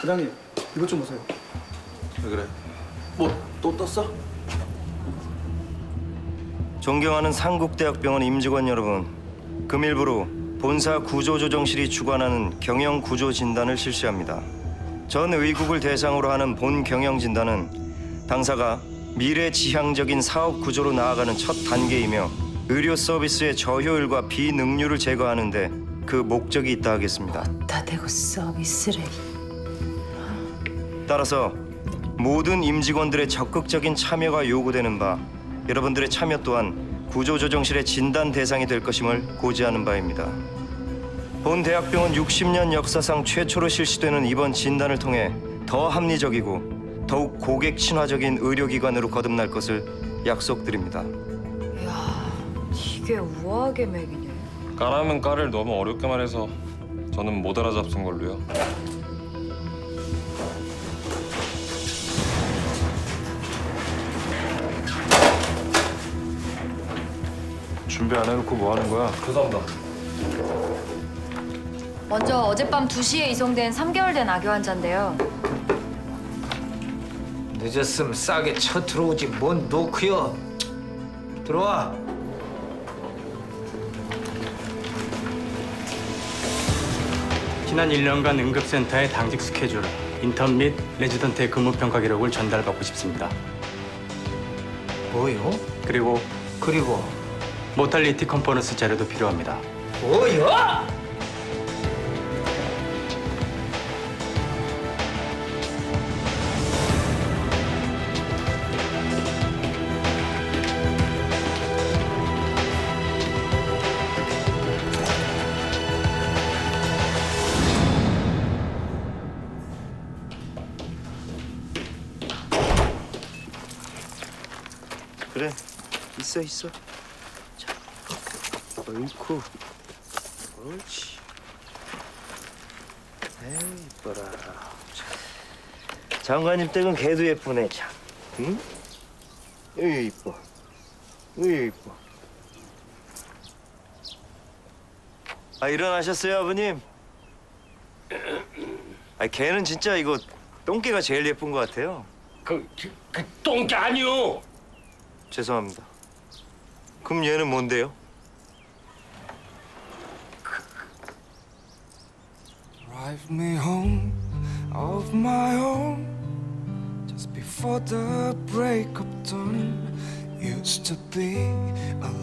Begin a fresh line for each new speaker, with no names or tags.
부장님 이것 좀 보세요.
왜 그래? 뭐 또 떴어?
존경하는 상국대학병원 임직원 여러분, 금일부로 본사 구조조정실이 주관하는 경영 구조 진단을 실시합니다. 전 의국을 대상으로 하는 본 경영 진단은 당사가 미래 지향적인 사업 구조로 나아가는 첫 단계이며 의료 서비스의 저효율과 비능률을 제거하는 데 그 목적이 있다 하겠습니다.
다 대고 서비스를
따라서 모든 임직원들의 적극적인 참여가 요구되는 바 여러분들의 참여 또한 구조조정실의 진단 대상이 될 것임을 고지하는 바입니다. 본 대학병원 60년 역사상 최초로 실시되는 이번 진단을 통해 더 합리적이고 더욱 고객 친화적인 의료기관으로 거듭날 것을 약속드립니다.
야 이게 우아하게 맥이네
까라면 까를 너무 어렵게 말해서 저는 못 알아잡은 걸로요.
준비 안 해놓고 뭐 하는 거야?
죄송합니다.
먼저 어젯밤 2시에 이송된 3개월 된 아기 환자인데요.
늦었으면 싸게 쳐 들어오지 뭔 노크여 들어와
지난 1년간 응급센터의 당직 스케줄, 인턴 및 레지던트의 근무 평가 기록을 전달받고 싶습니다.
뭐요?
그리고
그리고
mortality conference 자료도 필요합니다.
뭐요?
그래, 있어 있어. 자, 어이쿠, 옳지. 에이 이뻐라. 자, 장관님 댁은 개도 예쁘네 참. 응? 으이 이뻐. 으이 이뻐. 아 일어나셨어요 아버님? 아 개는 진짜 이거 똥개가 제일 예쁜 것 같아요.
그, 그, 그 똥개 아니오.
죄송합니다. 그럼 얘는 뭔데요?
Drive me home of my own. Just before the break of dawn used to be a